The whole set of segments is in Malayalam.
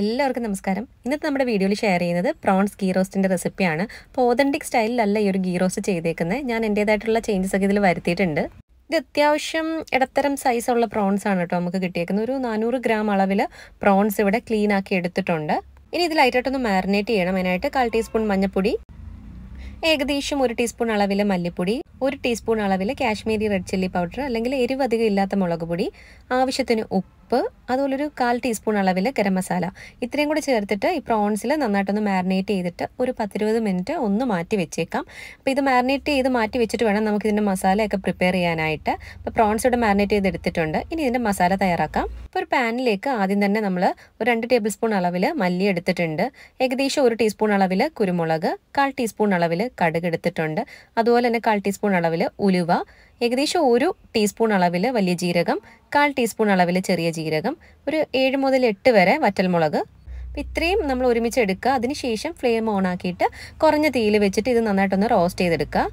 എല്ലാവർക്കും നമസ്കാരം. ഇന്നത്തെ നമ്മുടെ വീഡിയോയിൽ ഷെയർ ചെയ്യുന്നത് പ്രോൺസ് ഗീ റോസ്റ്റിന്റെ റെസിപ്പിയാണ് അപ്പോൾ ഓതന്റിക് സ്റ്റൈലിലല്ല ഈ ഒരു ഗീ റോസ്റ്റ് ചെയ്തേക്കുന്നത് ഞാൻ എന്റേതായിട്ടുള്ള ചേഞ്ചസ് ഒക്കെ ഇതിൽ വരുത്തിയിട്ടുണ്ട്. ഇത് അത്യാവശ്യം ഇടത്തരം സൈസുള്ള പ്രോൺസ് ആണ് കേട്ടോ നമുക്ക് കിട്ടിയേക്കുന്നത്. ഒരു നാനൂറ് ഗ്രാം അളവിൽ പ്രോൺസ് ഇവിടെ ക്ലീൻ ആക്കി എടുത്തിട്ടുണ്ട്. ഇനി ഇത് ലൈറ്റായിട്ടൊന്ന് മാരിനേറ്റ് ചെയ്യണം. അതിനായിട്ട് കാൽ ടീസ്പൂൺ മഞ്ഞൾപ്പൊടി ഏകദേശം ഒരു ടീസ്പൂൺ അളവിൽ മല്ലിപ്പൊടി ഒരു ടീസ്പൂൺ അളവിൽ കാശ്മീരി റെഡ് ചില്ലി പൗഡർ അല്ലെങ്കിൽ എരിവധികം ഇല്ലാത്ത മുളക് പൊടി ആവശ്യത്തിന് ഉപ്പ് അതുപോലെ ഒരു കാൽ ടീസ്പൂൺ അളവിൽ ഗരം മസാല. ഇത്രയും കൂടി ചേർത്തിട്ട് ഈ പ്രോൺസിൽ നന്നായിട്ടൊന്ന് മാരിനേറ്റ് ചെയ്തിട്ട് ഒരു പത്തിരുപത് മിനിറ്റ് ഒന്ന് മാറ്റി വെച്ചേക്കാം. അപ്പോൾ ഇത് മാരിനേറ്റ് ചെയ്ത് മാറ്റി വെച്ചിട്ട് വേണം നമുക്ക് ഇതിന്റെ മസാലയൊക്കെ പ്രിപ്പയർ ചെയ്യാനായിട്ട്. അപ്പോൾ പ്രോൺസ് ഇവിടെ മാരിനേറ്റ് ചെയ്ത് എടുത്തിട്ടുണ്ട്. ഇനി ഇതിന്റെ മസാല തയ്യാറാക്കാം. ഇപ്പോൾ ഒരു പാനിലേക്ക് ആദ്യം തന്നെ നമ്മൾ ഒരു രണ്ട് ടേബിൾ സ്പൂൺ അളവിൽ മല്ലി എടുത്തിട്ടുണ്ട്. ഏകദേശം ഒരു ടീസ്പൂൺ അളവിൽ കുരുമുളക് കാൽ ടീസ്പൂൺ അളവിൽ കടുക് എടുത്തിട്ടുണ്ട്. അതുപോലെ തന്നെ കാൽ ടീസ്പൂൺ അളവിൽ ഉലുവ ഏകദേശം ഒരു ടീസ്പൂൺ അളവിൽ വലിയ ജീരകം കാൽ ടീസ്പൂൺ അളവിൽ ചെറിയ ജീരകം ഒരു ഏഴ് മുതൽ എട്ട് വരെ വറ്റൽമുളക്. ഇത്രയും നമ്മൾ ഒരുമിച്ച് എടുക്കുക. അതിനുശേഷം ഫ്ലെയിം ഓൺ ആക്കിയിട്ട് കുറഞ്ഞ തീയിൽ വെച്ചിട്ട് ഇത് നന്നായിട്ടൊന്ന് റോസ്റ്റ് ചെയ്തെടുക്കുക.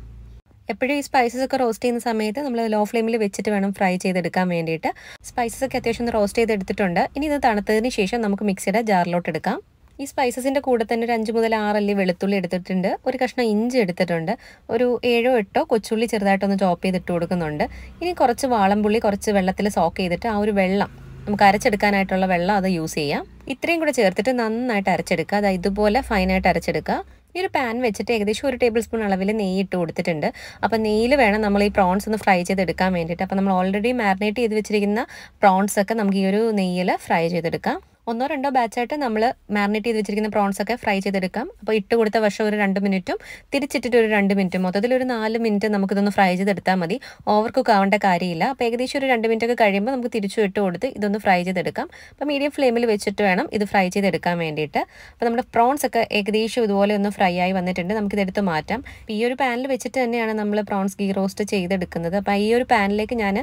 എപ്പോഴും ഈ സ്പൈസസ് ഒക്കെ റോസ്റ്റ് ചെയ്യുന്ന സമയത്ത് നമ്മൾ ലോ ഫ്ലെയിമിൽ വെച്ചിട്ട് വേണം ഫ്രൈ ചെയ്തെടുക്കാൻ വേണ്ടിയിട്ട്. സ്പൈസസ് ഒക്കെ അത്യാവശ്യം റോസ്റ്റ് ചെയ്തെടുത്തിട്ടുണ്ട്. ഇനി ഇത് തണുത്തതിന് ശേഷം നമുക്ക് മിക്സിയുടെ ജാറിലോട്ട് എടുക്കാം. ഈ സ്പൈസസിന്റെ കൂടെ തന്നെ ഒരു അഞ്ച് മുതൽ ആറല്ലി വെളുത്തുള്ളി എടുത്തിട്ടുണ്ട്. ഒരു കഷ്ണം ഇഞ്ചി എടുത്തിട്ടുണ്ട്. ഒരു ഏഴോ എട്ടോ കൊച്ചുള്ളി ചെറുതായിട്ടൊന്ന് ചോപ്പ് ചെയ്തിട്ട് കൊടുക്കുന്നുണ്ട്. ഇനി കുറച്ച് വാളംപുള്ളി കുറച്ച് വെള്ളത്തിൽ സോക്ക് ചെയ്തിട്ട് ആ ഒരു വെള്ളം നമുക്ക് അരച്ചെടുക്കാനായിട്ടുള്ള വെള്ളം അത് യൂസ് ചെയ്യാം. ഇത്രയും കൂടെ ചേർത്തിട്ട് നന്നായിട്ട് അരച്ചെടുക്കുക. അതായത് ഇതുപോലെ ഫൈനായിട്ട് അരച്ചെടുക്കുക. ഈ ഒരു പാൻ വെച്ചിട്ട് ഏകദേശം ഒരു ടേബിൾ സ്പൂൺ അളവിൽ നെയ്യ് ഇട്ട് കൊടുത്തിട്ടുണ്ട്. അപ്പോൾ നെയ്യിൽ വേണം നമ്മൾ ഈ പ്രോൺസ് ഒന്ന് ഫ്രൈ ചെയ്തെടുക്കാൻ വേണ്ടിയിട്ട്. അപ്പോൾ നമ്മൾ ഓൾറെഡി മാരിനേറ്റ് ചെയ്ത് വെച്ചിരിക്കുന്ന പ്രോൺസ് ഒക്കെ നമുക്ക് ഈ ഒരു നെയ്യിൽ ഫ്രൈ ചെയ്തെടുക്കാം. ഒന്നോ രണ്ടോ ബാച്ചായിട്ട് നമ്മൾ മാരിനേറ്റ് ചെയ്ത് വെച്ചിരിക്കുന്ന പ്രോൺസ് ഒക്കെ ഫ്രൈ ചെയ്തെടുക്കാം. അപ്പോൾ ഇട്ട് കൊടുത്ത വശം ഒരു രണ്ട് മിനിറ്റും തിരിച്ചിട്ടിട്ട് ഒരു രണ്ട് മിനിറ്റും. മൊത്തത്തിൽ ഒരു നാല് മിനിറ്റ് നമുക്കിതൊന്ന് ഫ്രൈ ചെയ്തെടുത്താൽ മതി. ഓവർ കുക്ക് ആവേണ്ട കാര്യമില്ല. അപ്പോൾ ഏകദേശം ഒരു രണ്ട് മിനിറ്റ് ഒക്കെ കഴിയുമ്പോൾ നമുക്ക് തിരിച്ചു ഇട്ട് കൊടുത്ത് ഇതൊന്ന് ഫ്രൈ ചെയ്തെടുക്കാം. അപ്പോൾ മീഡിയം ഫ്ലെയിമിൽ വെച്ചിട്ട് വേണം ഇത് ഫ്രൈ ചെയ്തെടുക്കാൻ വേണ്ടിയിട്ട്. അപ്പോൾ നമ്മുടെ പ്രോൺസ് ഒക്കെ ഏകദേശം ഇതുപോലെ ഒന്ന് ഫ്രൈ ആയി വന്നിട്ടുണ്ട്. നമുക്കിതെടുത്ത് മാറ്റാം. അപ്പോൾ ഈ ഒരു പാനിൽ വെച്ചിട്ട് തന്നെയാണ് നമ്മൾ പ്രോൺസ് ഗീ റോസ്റ്റ് ചെയ്തെടുക്കുന്നത്. അപ്പോൾ ഈ ഒരു പാനിലേക്ക് ഞാൻ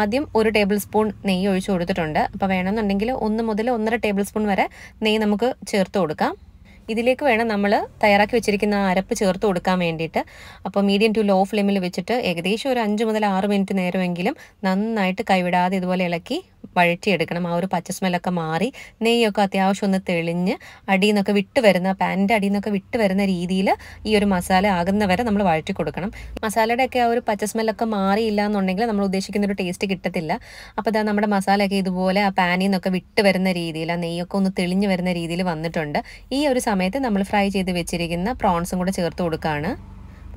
ആദ്യം ഒരു ടേബിൾ സ്പൂൺ നെയ്യ് ഒഴിച്ച് കൊടുത്തിട്ടുണ്ട്. അപ്പോൾ വേണമെന്നുണ്ടെങ്കിൽ ഒന്ന് മുതൽ ഒന്നര ടേബിൾ സ്പൂൺ വരെ നെയ്യ് നമുക്ക് ചേർത്ത് കൊടുക്കാം. ഇതിലേക്ക് വേണം നമ്മൾ തയ്യാറാക്കി വെച്ചിരിക്കുന്ന അരപ്പ് ചേർത്ത് കൊടുക്കാൻ വേണ്ടിയിട്ട്. അപ്പോൾ മീഡിയം ടു ലോ ഫ്ലെയിമിൽ വെച്ചിട്ട് ഏകദേശം ഒരു അഞ്ച് മുതൽ ആറ് മിനിറ്റ് നേരമെങ്കിലും നന്നായിട്ട് കൈവിടാതെ ഇതുപോലെ ഇളക്കി വഴറ്റിയെടുക്കണം. ആ ഒരു പച്ച സ്മെല്ലൊക്കെ മാറി നെയ്യൊക്കെ അത്യാവശ്യം ഒന്ന് തെളിഞ്ഞ് അടിയിൽ നിന്നൊക്കെ വിട്ട് വരുന്ന പാനിന്റെ അടിയിൽ നിന്നൊക്കെ വിട്ട് വരുന്ന രീതിയിൽ ഈ ഒരു മസാല ആകുന്നവരെ നമ്മൾ വഴറ്റി കൊടുക്കണം. മസാലയുടെ ഒക്കെ ആ ഒരു പച്ച സ്മെല്ലൊക്കെ മാറിയില്ല എന്നുണ്ടെങ്കിൽ നമ്മൾ ഉദ്ദേശിക്കുന്ന ഒരു ടേസ്റ്റ് കിട്ടത്തില്ല. അപ്പോൾ ഇതാ നമ്മുടെ മസാലയൊക്കെ ഇതുപോലെ ആ പാനിൽ നിന്നൊക്കെ വിട്ട് വരുന്ന രീതിയിൽ ആ നെയ്യൊക്കെ ഒന്ന് തെളിഞ്ഞ് വരുന്ന രീതിയിൽ വന്നിട്ടുണ്ട്. ഈ ഒരു സമയത്ത് നമ്മൾ ഫ്രൈ ചെയ്ത് വെച്ചിരിക്കുന്ന പ്രോൺസും കൂടെ ചേർത്ത് കൊടുക്കുകയാണ്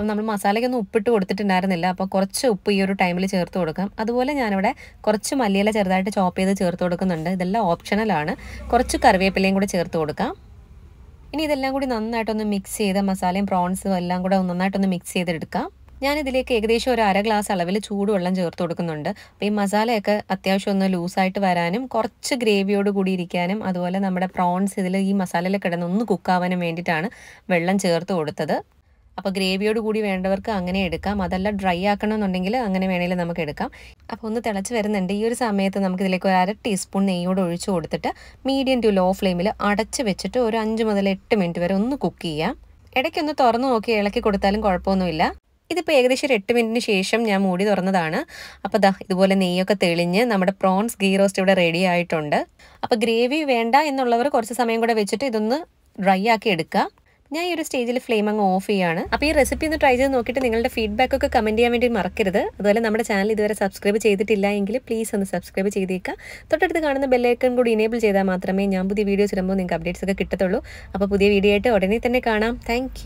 അപ്പം നമ്മൾ മസാലയ്ക്കൊന്നും ഉപ്പിട്ട് കൊടുത്തിട്ടുണ്ടായിരുന്നില്ല. അപ്പോൾ കുറച്ച് ഉപ്പ് ഈ ഒരു ടൈമിൽ ചേർത്ത് കൊടുക്കാം. അതുപോലെ ഞാനിവിടെ കുറച്ച് മല്ലിയില ചെറുതായിട്ട് ചോപ്പ് ചെയ്ത് ചേർത്ത് കൊടുക്കുന്നുണ്ട്. ഇതെല്ലാം ഓപ്ഷണലാണ് കുറച്ച് കറിവേപ്പിലയും കൂടി ചേർത്ത് കൊടുക്കാം. ഇനി ഇതെല്ലാം കൂടി നന്നായിട്ടൊന്ന് മിക്സ് ചെയ്ത് മസാലയും പ്രോൺസും എല്ലാം കൂടെ നന്നായിട്ടൊന്ന് മിക്സ് ചെയ്തെടുക്കാം. ഞാൻ ഇതിലേക്ക് ഏകദേശം ഒരു അര ഗ്ലാസ് അളവിൽ ചൂടുവെള്ളം ചേർത്ത് കൊടുക്കുന്നുണ്ട്. അപ്പോൾ ഈ മസാലയൊക്കെ അത്യാവശ്യം ഒന്ന് ലൂസായിട്ട് വരാനും കുറച്ച് ഗ്രേവിയോട് കൂടി ഇരിക്കാനും അതുപോലെ നമ്മുടെ പ്രോൺസ് ഇതിൽ ഈ മസാലയിൽ കിടന്ന് ഒന്ന് കുക്കാവാനും വേണ്ടിയിട്ടാണ് വെള്ളം ചേർത്ത് കൊടുത്തത്. അപ്പോൾ ഗ്രേവിയോട് കൂടി വേണ്ടവർക്ക് അങ്ങനെ എടുക്കാം. അതല്ല ഡ്രൈ ആക്കണമെന്നുണ്ടെങ്കിൽ അങ്ങനെ വേണമെങ്കിൽ നമുക്ക് എടുക്കാം. അപ്പോൾ ഒന്ന് തിളച്ച് വരുന്നുണ്ട്. ഈ ഒരു സമയത്ത് നമുക്ക് ഇതിലേക്ക് ഒരു അര ടീസ്പൂൺ നെയ്യോട് ഒഴിച്ചു കൊടുത്തിട്ട് മീഡിയം ടു ലോ ഫ്ലെയിമിൽ അടച്ച് വെച്ചിട്ട് ഒരു അഞ്ച് മുതൽ എട്ട് മിനിറ്റ് വരെ ഒന്ന് കുക്ക് ചെയ്യാം. ഇടയ്ക്കൊന്ന് തുറന്നു നോക്കി ഇളക്കി കൊടുത്താലും കുഴപ്പമൊന്നുമില്ല. ഇതിപ്പോൾ ഏകദേശം ഒരു എട്ട് മിനിറ്റിന് ശേഷം ഞാൻ മൂടി തുറന്നതാണ്. അപ്പോൾ ദാ ഇതുപോലെ നെയ്യൊക്കെ തെളിഞ്ഞ് നമ്മുടെ പ്രോൺസ് ഗീ റോസ്റ്റ് ഇവിടെ റെഡി ആയിട്ടുണ്ട്. അപ്പോൾ ഗ്രേവി വേണ്ട എന്നുള്ളവർ കുറച്ച് സമയം കൂടെ വെച്ചിട്ട് ഇതൊന്ന് ഡ്രൈ ആക്കി എടുക്കുക ഞാൻ ഈ ഒരു സ്റ്റേജിൽ ഫ്ലെയിം അങ്ങ് ഓഫ് ചെയ്യാണ്. അപ്പോൾ ഈ റെസിപ്പി ഒന്ന് ട്രൈ ചെയ്ത് നോക്കിയിട്ട് നിങ്ങളുടെ ഫീഡ്ബാക്ക് ഒക്കെ കമന്റ് ചെയ്യാൻ വേണ്ടി മറക്കരുത്. അതുപോലെ നമ്മുടെ ചാനൽ ഇതുവരെ സബ്സ്ക്രൈബ് ചെയ്തിട്ടില്ല എങ്കിൽ പ്ലീസ് ഒന്ന് സബ്സ്ക്രൈബ് ചെയ്തേക്കുക. തൊട്ടടുത്ത് കാണുന്ന ബെല്ലൈക്കൺ കൂടി ഇനേബിൾ ചെയ്താൽ മാത്രമേ ഞാൻ പുതിയ വീഡിയോസ് ഇടുമ്പോൾ നിങ്ങൾക്ക് അപ്ഡേറ്റ്സ് ഒക്കെ കിട്ടത്തുള്ളൂ. അപ്പോൾ പുതിയ വീഡിയോ ആയിട്ട് ഉടനെ തന്നെ കാണാം. താങ്ക്